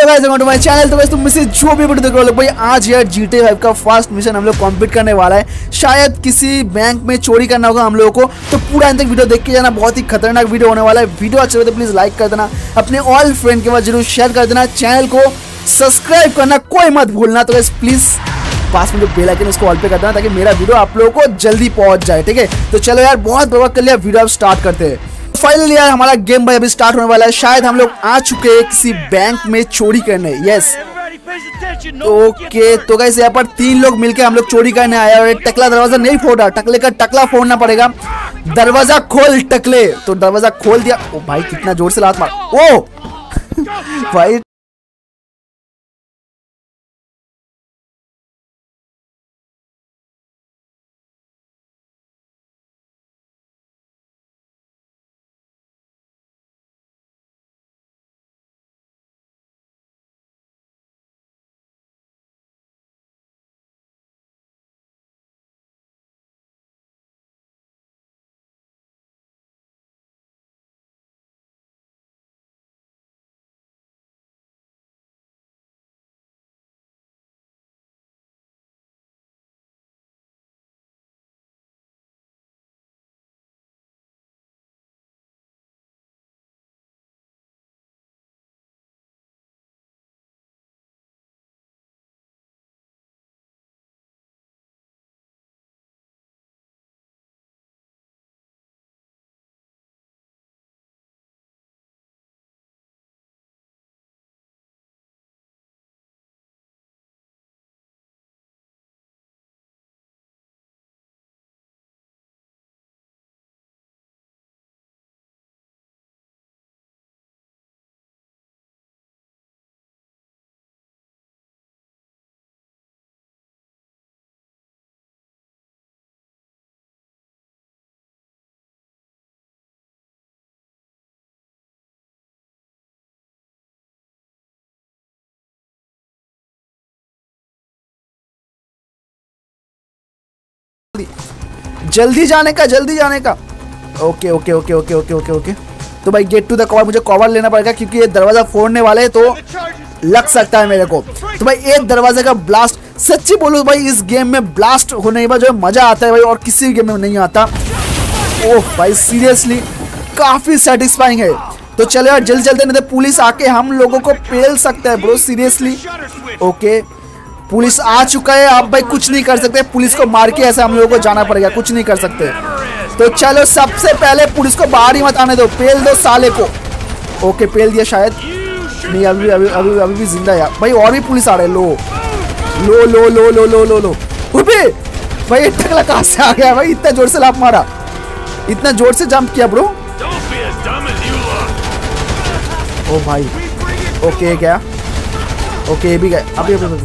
Hello guys welcome to my channel तो guys तुम से जो भी वीडियो देख रहे हो, भाई, आज यार जीटी फाइव का फ़र्स्ट मिशन हम लोग कंप्लीट करने वाला है। शायद किसी बैंक में चोरी करना होगा हम लोगों को तो पूरा अंत तक वीडियो देख के जाना। बहुत ही खतरनाक वीडियो होने वाला है। वीडियो अच्छा लगे तो प्लीज़ लाइक कर देना। अपने ऑल फ्रेंड के पास ज़रूर शेयर कर देना। चैनल को सब्सक्राइब करना कोई मत भूलना। तो गाइस प्लीज़ पास में जो बेल आइकन उसको ऑल पे कर देना ताकि मेरा वीडियो आप लोगों को जल्दी पहुँच जाए, ठीक है? तो चलो यार, बहुत बर्बाद कर लिया। वीडियो अब स्टार्ट करते हैं। फाइनली यार हमारा गेम भाई अभी स्टार्ट होने वाला है। शायद हम लोग आ चुके हैं किसी बैंक में चोरी करने। यस ओके तो गाइस यहाँ पर तीन लोग मिलके हम लोग चोरी करने आया और टकला दरवाज़ा नहीं फोड़ा टकले का टकला फोड़ना पड़ेगा। दरवाज़ा खोल टकले। तो दरवाज़ा खोल दिया। ओ भाई, कितना ज़ोर से लात मार। ओ! भाई जल्दी जाने का, जल्दी जाने का। Okay okay okay okay okay okay okay. तो भाई गेट टू द कवर मुझे कवर लेना पड़ेगा क्योंकि ये दरवाज़ा फोड़ने वाले तो लग सकता है मेरे को। तो भाई, एक दरवाजे का ब्लास्ट सच्ची बोलो भाई, इस गेम में ब्लास्ट होने के बाद जो मज़ा आता है भाई, और किसी भी गेम में नहीं आता। ओह भाई सीरियसली काफ़ी सेटिस्फाइंग है। तो चलो यार जल्दी जल्दी नहीं तो पुलिस आके हम लोगों को पेल सकता है ब्रो सीरियसली ओके। पुलिस आ चुका है आप भाई कुछ नहीं कर सकते। पुलिस को मार के ऐसे हम लोगों को जाना पड़ेगा कुछ नहीं कर सकते। तो चलो सबसे पहले पुलिस को बाहर ही मत आने दो पेल दो साले को। ओके पेल दिया शायद। नहीं अभी अभी अभी अभी भी ज़िंदा है भाई और भी पुलिस आ रहे लो। लो लो लो लो लो लो लो। भाई टकला कहाँ से आ गया? भाई इतना ज़ोर से लाप मारा। इतना ज़ोर से जंप किया ब्रो ओ भाई। ओके क्या ओके ये भी गए अभी अभी।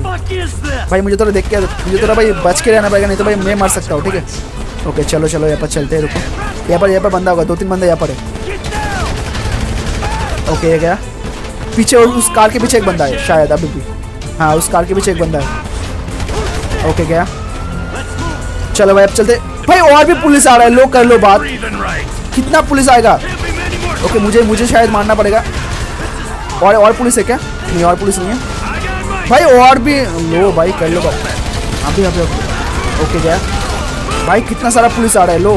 भाई, मुझे थोड़ा देख के मुझे थोड़ा भाई बच के रहना पड़ेगा, नहीं तो भाई मैं मार सकता हूँ, ठीक है? ओके चलो चलो, यहाँ पर चलते रुको। यहाँ पर यहाँ पर बंदा होगा दो तीन बंदे यहाँ पर है। ओके ये गया पीछे और उस कार के पीछे एक बंदा है, शायद, अभी भी। हाँ उस कार के पीछे एक बंदा है। ओके गया चलो भाई, अब चलते भाई, और भी पुलिस आ रहा है लो कर लो बात। कितना पुलिस आएगा? ओके मुझे मुझे शायद मारना पड़ेगा। और और पुलिस है क्या? नहीं, और पुलिस नहीं है। भाई, और भी लो, भाई, कर लो अभी अभी अभी ओके गया भाई, कितना सारा पुलिस आ रहा है, लो।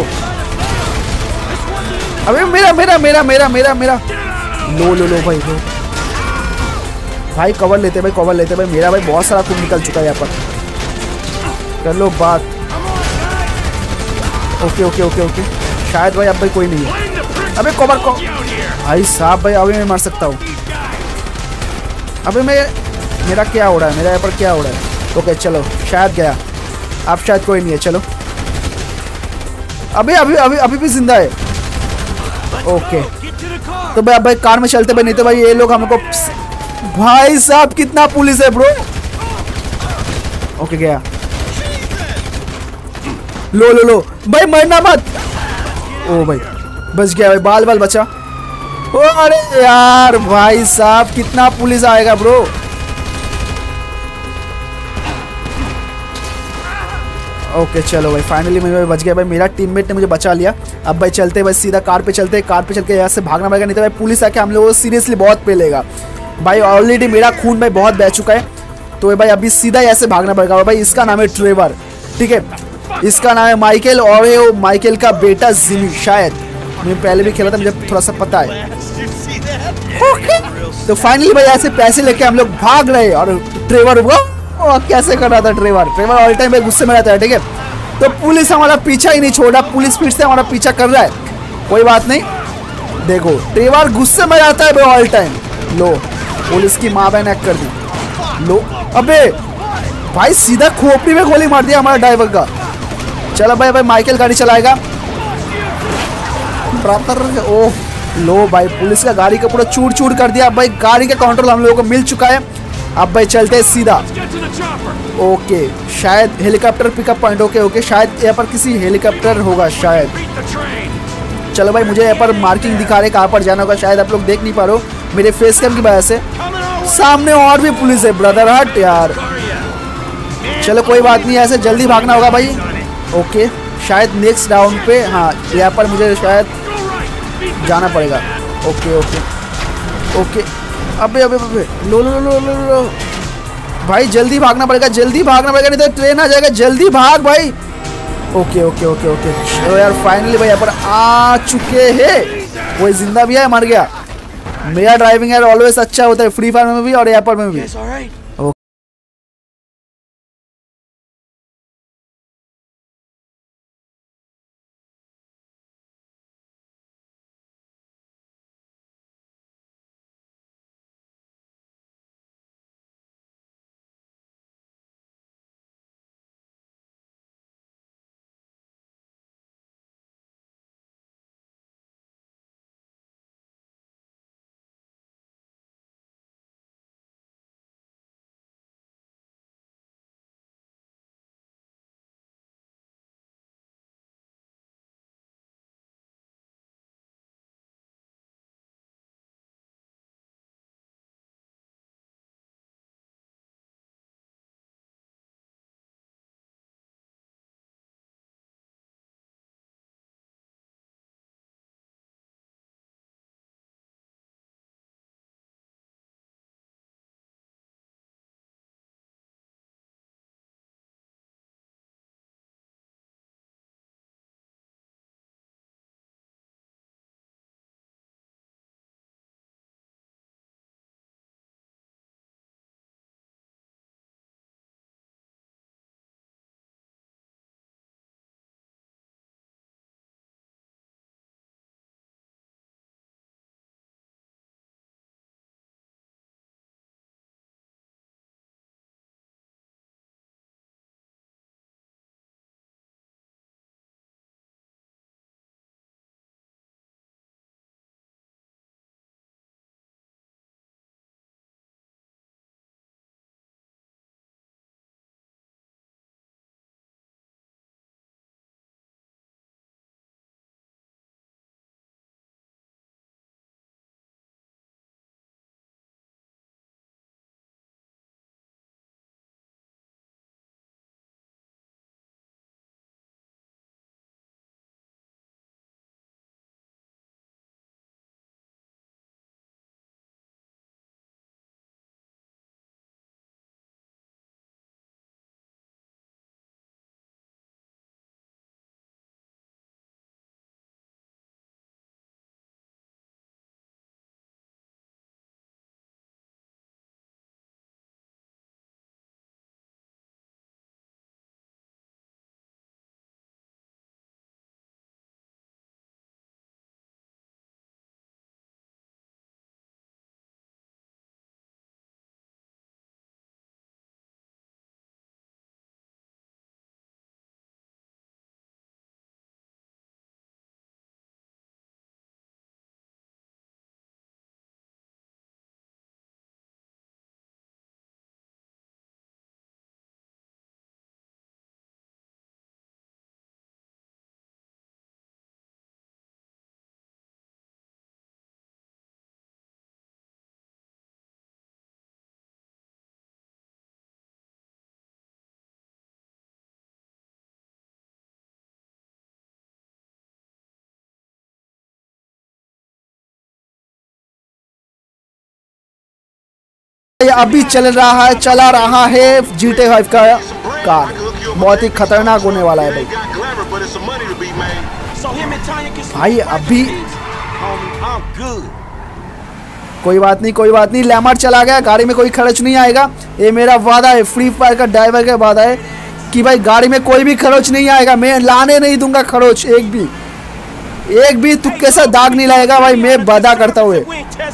अबे, मेरा मेरा मेरा मेरा मेरा मेरा। लो लो लो, भाई लो। भाई कवर लेते भाई कवर लेते भाई। मेरा, भाई, बहुत सारा खून निकल चुका है यहाँ पर। कर लो, बात। Okay okay okay okay. शायद भाई, अब भाई, कोई नहीं है। अबे कवर को भाई, साहब, भाई, अभी मैं मार सकता हूँ। अबे, मैं मेरा क्या हो रहा है? मेरा यहाँ पर क्या हो रहा है? ओके चलो, शायद गया। अब शायद कोई नहीं है, चलो। अभी अभी अभी अभी भी ज़िंदा है। ओके तो भाई, अब भाई, कार में चलते भाई, नहीं तो भाई, ये लोग हमको भाई साहब, कितना पुलिस है ब्रो ओके गया। लो लो लो। भाई, मरना मत। ओ भाई, बच गया भाई बाल बाल बचा। ओ, अरे यार, भाई साहब, कितना पुलिस आएगा ब्रो ओके, चलो भाई फाइनली मैं बच गया। भाई, मेरा टीममेट ने मुझे बचा लिया। अब भाई चलते भाई, सीधा कार पे चलते कार पे चल के यहाँ से भागना पड़ेगा, नहीं तो भाई पुलिस आके हम लोगों को सीरियसली बहुत पेलेगा भाई ऑलरेडी मेरा खून भाई बहुत बह चुका है। तो भाई अभी सीधा ऐसे भागना पड़ेगा। भाई, इसका नाम है ट्रेवर ठीक है? इसका नाम है माइकल और ये माइकल का बेटा जिमी शायद। मैं पहले भी खेला था, मुझे थोड़ा सा पता है। तो फाइनली भाई ऐसे पैसे लेके हम लोग भाग रहे और ट्रेवर वो कैसे कर रहा था ट्रेवर ट्रेवर ऑल टाइम गुस्से में रहता है, ठीक है? तो पुलिस हमारा पीछा ही नहीं छोड़ा पुलिस फिर से हमारा पीछा कर रहा है। कोई बात नहीं। देखो ट्रेवर गुस्से में रहता है भाई ऑल टाइम लो, पुलिस की माँ बहन हैक कर दी। लो, अबे, भाई सीधा खोपड़ी में गोली मार दिया हमारा ड्राइवर का। चलो भाई भाई माइकल गाड़ी चलाएगा। ओह लो भाई, पुलिस का गाड़ी का पूरा चूर चूर कर दिया। भाई गाड़ी का कंट्रोल हम लोगों को मिल चुका है। अब भाई चलते हैं सीधा। ओके शायद helicopter pickup point okay okay शायद यहाँ पर किसी हेलीकॉप्टर होगा शायद! चलो भाई मुझे यहाँ पर मार्किंग दिखा रहे कहाँ पर जाना होगा शायद आप लोग देख नहीं पा रहे हो मेरे फेस कैम की वजह से। सामने और भी पुलिस है ब्रदर हट यार। चलो कोई बात नहीं ऐसे जल्दी भागना होगा भाई। ओके शायद नेक्स्ट राउंड पे हाँ यहाँ पर मुझे शायद जाना पड़ेगा। ओके ओके ओके अबे अबे अबे लो लो लो लो लो। भाई, जल्दी भागना पड़ेगा, जल्दी भागना पड़ेगा, नहीं तो ट्रेन आ जाएगा। जल्दी भाग भाई। Okay okay okay okay. चलो यार फाइनली भाई यहाँ पर आ चुके हैं। वो ज़िंदा भी है, मर गया। मेरा ड्राइविंग यार ऑलवेज अच्छा होता है फ्री फायर में भी और यहाँ पर में भी। ये अभी चल रहा है, चला रहा है जी टी फाइव का कार। बहुत ही खतरनाक होने वाला है भाई। भाई, अभी. कोई बात नहीं, कोई बात नहीं लैमर चला गया, गाड़ी में कोई खर्च नहीं आएगा। ये मेरा वादा है फ्री फायर का ड्राइवर का वादा है कि भाई, गाड़ी में कोई भी खरोच नहीं आएगा। मैं लाने नहीं दूँगा खरोच, एक भी। एक भी तुक्के से दाग नहीं लाएगा, भाई, मैं वादा करता हुए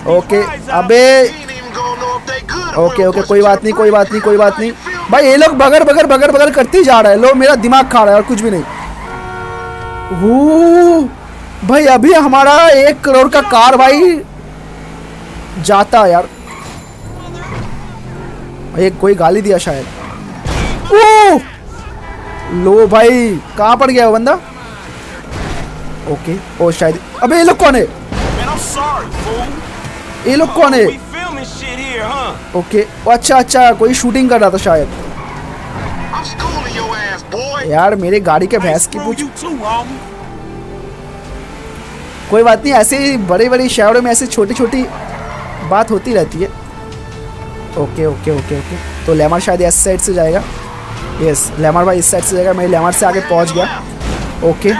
ओके अबे ओके ओके, कोई बात नहीं, कोई बात नहीं, कोई बात नहीं। भाई, ये लोग बगर बगर बगर बगर करते ही जा रहे हैं। लोग मेरा दिमाग खा रहा है और कुछ भी नहीं। वो, भाई, अभी हमारा एक करोड़ का कार, भाई, जाता यार। एक कोई गाली दिया शायद। ओ! लो, भाई, कहाँ पर गया वो बंदा? ओके, ओ, शायद। अबे, ये लोग कौन है. ये लोग कौन है? Huh? ओके अच्छा अच्छा कोई शूटिंग कर रहा था शायद. यार मेरे गाड़ी के भैंस की पूछ. कोई बात नहीं ऐसे ही बड़े बड़े शहरों में ऐसी छोटी छोटी बात होती रहती है। ओके ओके ओके ओके तो लेमर शायद इस साइड से जाएगा। यस लेमर भाई इस साइड से जाएगा। मैं लेमर से आगे पहुँच गया। ओके.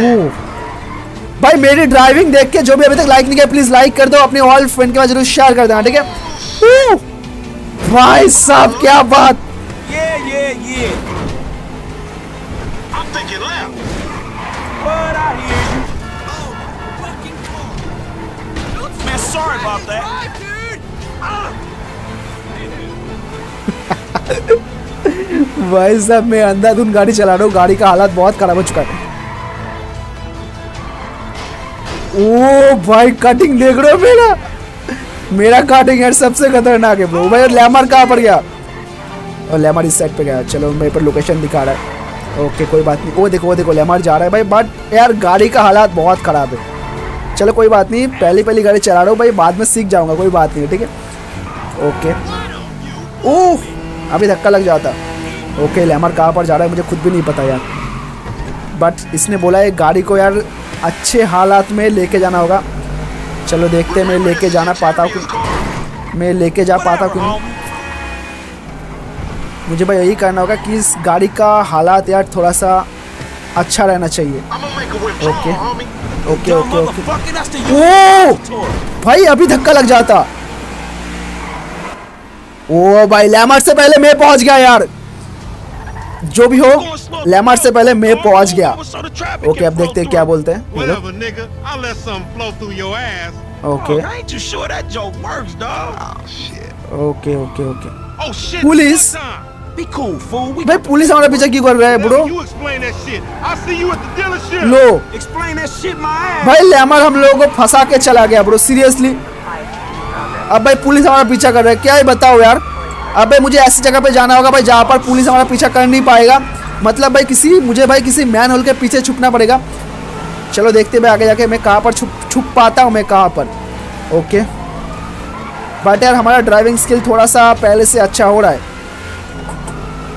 ओह भाई मेरी ड्राइविंग देख के जो भी अभी तक लाइक नहीं किया प्लीज़ लाइक कर दो अपने ऑल फ्रेंड के पास ज़रूर शेयर कर देना ठीक है? भाई साहब क्या बात! sorry about that. भाई साहब मैं अंधाधुन गाड़ी चला रहा हूँ गाड़ी का हालात बहुत खराब हो चुका है। ओ भाई कटिंग देख रहे हो मेरा? मेरा कटिंग यार सबसे खतरनाक है ब्रो भाई लैमर कहाँ पर गया? और लैमर इस साइड पे गया। चलो, मेरे पर लोकेशन दिखा रहा है। ओके कोई बात नहीं। वो देखो वो देखो लैमर जा रहा है भाई बट यार, गाड़ी का हालात बहुत ख़राब है। चलो, कोई बात नहीं। पहली पहली गाड़ी चला रहा हूँ भाई, बाद में सीख जाऊँगा, कोई बात नहीं, ठीक है? ओके ओह अभी धक्का लग जाता। ओके लैमर कहाँ पर जा रहा है, मुझे खुद भी नहीं पता यार। बट इसने बोला है, गाड़ी को यार अच्छे हालात में लेके जाना होगा। चलो देखते हैं मैं लेके जाना पाता हूँ मैं लेके जा पाता हूँ मुझे भाई यही करना होगा कि इस गाड़ी का हालात यार थोड़ा सा अच्छा रहना चाहिए. ओके। ओके ओके the ओ, भाई अभी धक्का लग जाता। ओ भाई लैमर से पहले मैं पहुँच गया यार। जो भी हो लेमार से पहले मैं पहुँच गया। ओके अब देखते हैं क्या बोलते हैं। Okay okay okay okay police भाई पुलिस हमारे पीछे क्यों कर रहा है ब्रो लो भाई लेमार हम लोगों को फंसा के चला गया ब्रो सीरियसली अब भाई पुलिस हमारा पीछा कर रहा है। क्या ही बताओ यार। अब भाई मुझे ऐसी जगह पे जाना होगा भाई जहाँ पर पुलिस हमारा पीछा कर नहीं पाएगा। मतलब भाई किसी, मुझे भाई किसी मैन होल के पीछे छुपना पड़ेगा। चलो देखते भाई आगे जाके मैं कहाँ पर छुप छुप पाता हूँ मैं कहाँ पर। ओके बट यार हमारा ड्राइविंग स्किल थोड़ा सा पहले से अच्छा हो रहा है।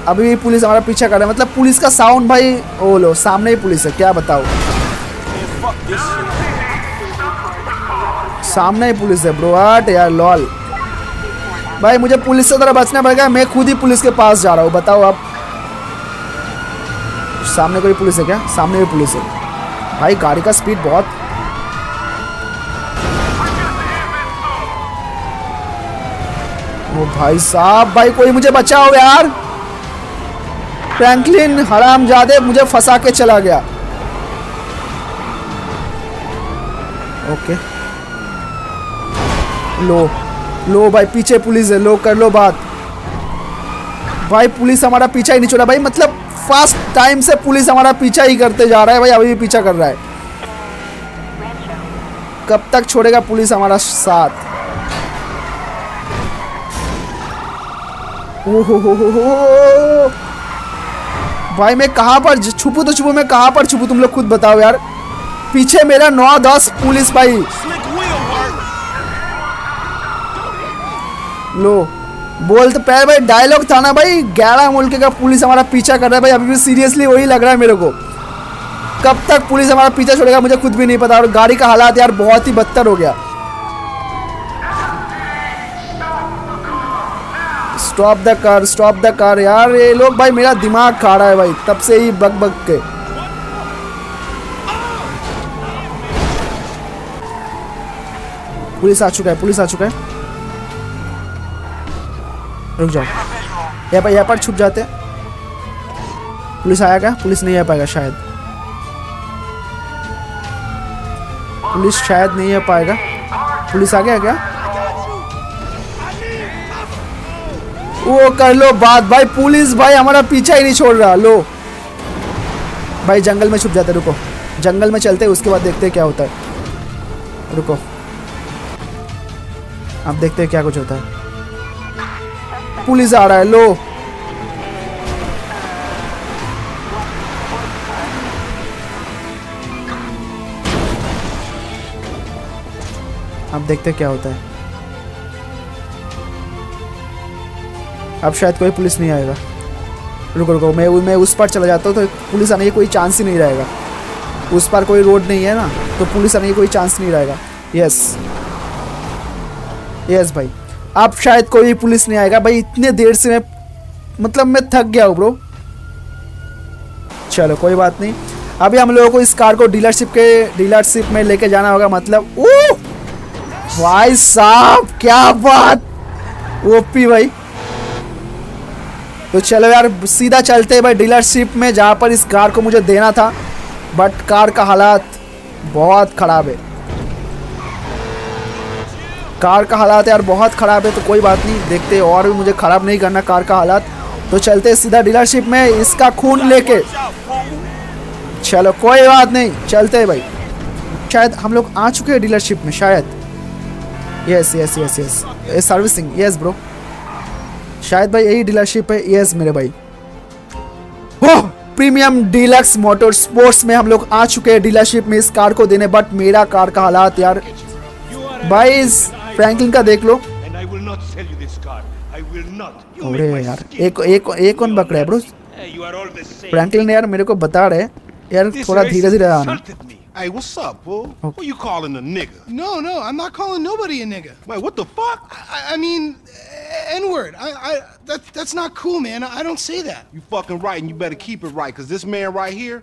अभी भी पुलिस हमारा पीछा कर रहा है। मतलब पुलिस का साउंड भाई, ओ लो, सामने ही पुलिस है, क्या बताओ. सामने ही पुलिस है ब्रो हट यार लॉल भाई मुझे पुलिस से तरह बचना पड़ेगा, मैं खुद ही पुलिस के पास जा रहा हूँ, बताओ आप। सामने कोई पुलिस है क्या? सामने भी पुलिस है। भाई, गाड़ी का स्पीड बहुत ओ भाई साहब, भाई, कोई मुझे बचाओ यार। फ्रैंकलिन हराम जादे, मुझे फंसा के चला गया। ओके लो लो भाई, पीछे पुलिस है, लो, कर लो बात। भाई, पुलिस हमारा पीछा ही नहीं छोड़ा। भाई मतलब फास्ट टाइम से पुलिस हमारा पीछा ही करते जा रहा है, भाई, अभी भी पीछा कर रहा है। कब तक छोड़ेगा पुलिस हमारा साथ? ओहो हो हो हो भाई, मैं कहाँ पर छुपू तो छुपू, मैं कहाँ पर छुपू, तुम लोग खुद बताओ यार। पीछे मेरा नौ दस पुलिस, भाई. लो। बोल तो पहले भाई डायलॉग था ना भाई, ग्यारह मुल्क का पुलिस हमारा पीछा कर रहा है भाई, अभी भी सीरियसली वही लग रहा है मेरे को। कब तक पुलिस हमारा पीछा छोड़ेगा, मुझे खुद भी नहीं पता, और गाड़ी का हालात यार बहुत ही बदतर हो गया। Stop the car stop the car यार, ये लोग भाई मेरा दिमाग खा रहा है भाई, तब से ही बक बक के। पुलिस आ चुका है, पुलिस आ चुका है। रुक जाओ। यहाँ पर यहाँ पर छुप जाते हैं। पुलिस क्या पुलिस नहीं आ पाएगा शायद। पुलिस शायद नहीं आ पाएगा। पुलिस आ गया क्या? वो कर लो बात भाई। पुलिस भाई हमारा पीछा ही नहीं छोड़ रहा। लो। भाई जंगल में छुप जाते रुको। जंगल में चलते उसके बाद देखते क्या होता है। रुको। अब देखते हैं क्या कुछ होता है। पुलिस आ रहा है, लो। अब देखते क्या होता है। अब शायद कोई पुलिस नहीं आएगा। रुको रुको, मैं मैं उस पर चला जाता हूँ तो पुलिस आने की कोई चांस ही नहीं रहेगा। उस पर कोई रोड नहीं है ना तो पुलिस आने की कोई चांस नहीं रहेगा। यस यस भाई। अब शायद कोई पुलिस नहीं आएगा। भाई, इतने देर से मैं मतलब मैं थक गया हूँ ब्रो चलो, कोई बात नहीं। अभी हम लोगों को इस कार को डीलरशिप के डीलरशिप में लेके जाना होगा मतलब ओ भाई साहब, क्या बात! ओपी भाई। तो चलो यार, सीधा चलते हैं भाई डीलरशिप में, जहाँ पर इस कार को मुझे देना था। बट कार का हालात बहुत ख़राब है। कार का हालात यार बहुत ख़राब है तो कोई बात नहीं, देखते और भी मुझे ख़राब नहीं करना कार का हालात। तो चलते सीधा डीलरशिप में, इसका खून लेके। चलो, कोई बात नहीं, चलते भाई। शायद हम लोग आ चुके हैं डीलरशिप में, शायद। Yes yes yes yes servicing yes bro शायद भाई यही डीलरशिप है यस मेरे भाई। Oh premium deluxe motor sports में हम लोग आ चुके हैं डीलरशिप में इस कार को देने बट मेरा कार का हालात यार। भाई फ्रैंकलिन का देख लो And I will not sell you this car. I will not. You अरे make my यार skin एक एक एक कौन बक रहा है bro Hey, you are all the same. Franklin यार मेरे को बता रहे यार This थोड़ा race धीरे धीरे आना insulted me. Hey, what's up, fool? Who you calling a nigga? No, no, I'm not calling nobody a nigga. Wait, what the fuck? I, I mean, N word. I, I, that, that's not cool, man. I, I don't say that. You fucking right, and you better keep it right, because this man right here,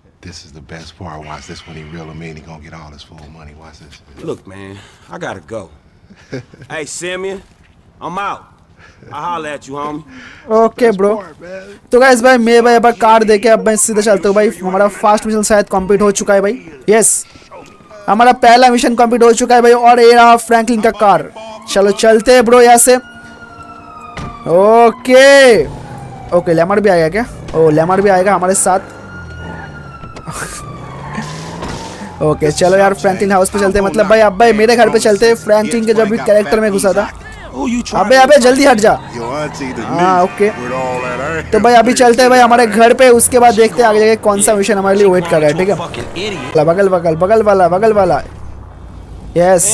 This is the best part. Watch this when he reel him in. He gonna get all his full money. Watch this. Look, man, I gotta go. hey, Simeon, I'm out. I'll holler at you, homie. Okay bro तो guys भाई मैं भाई अब car देके अब मैं सीधे चलता हूँ भाई हमारा फास्ट मिशन शायद कंप्लीट हो चुका है भाई यस हमारा पहला मिशन कंप्लीट हो चुका है भाई और ये रहा फ्रैंकलिन का कार चलो चलते हैं ब्रो यहाँ से ओके ओके लेमर भी आएगा क्या ओ लेमर भी आएगा हमारे साथ ओके चलो यार फ्रैंकलिन हाउस पे चलते हैं। मतलब भाई, अब भाई, मेरे घर पे चलते हैं। फ्रैंकलिन के जब भी कैरेक्टर में घुसा था अबे अबे, जल्दी हट जा। हाँ ओके. तो भाई, अभी चलते हैं भाई, हमारे घर पे। उसके बाद देखते हैं आगे जाके कौन सा मिशन हमारे लिए वेट कर रहा है, ठीक है? बगल बगल बगल वाला बगल वाला। यस.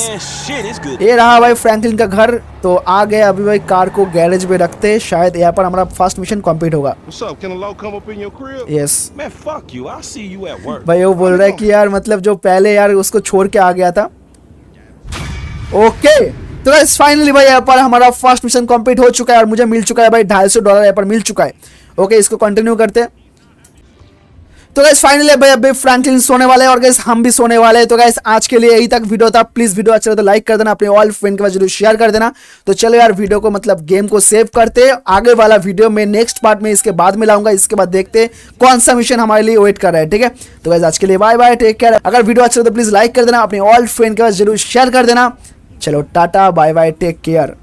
ये रहा भाई फ्रैंकलिन का घर तो आ गए अभी भाई कार को गैरेज में रखते हैं शायद यहाँ पर हमारा फ़र्स्ट मिशन कंप्लीट होगा? यस. भाई वो बोल रहा है कि यार मतलब जो पहले यार उसको छोड़ के आ गया था। ओके तो गाइस फाइनली भाई यहाँ पर हमारा फ़र्स्ट मिशन कंप्लीट हो चुका है और मुझे मिल चुका है भाई ढाई सौ डॉलर यहाँ पर मिल चुका है। ओके इसको कंटिन्यू करते हैं। तो गैस फाइनली भाई अभी फ्रैंकलिन सोने वाले हैं और गाइस हम भी सोने वाले हैं। तो गाइस आज के लिए यही तक वीडियो था। प्लीज़ वीडियो अच्छा लगे तो लाइक कर देना, अपने ऑल फ्रेंड के पास ज़रूर शेयर कर देना। तो चलो यार वीडियो को मतलब गेम को सेव करते आगे वाला वीडियो में नेक्स्ट पार्ट में इसके बाद में लाऊँगा। इसके बाद देखते कौन सा मिशन हमारे लिए वेट कर रहा है, ठीक है? तो गाइस आज के लिए बाय बाय टेक केयर अगर वीडियो अच्छा लगे तो प्लीज़ लाइक कर देना, अपने ऑल फ्रेंड के पास ज़रूर शेयर कर देना। चलो, tata bye bye take care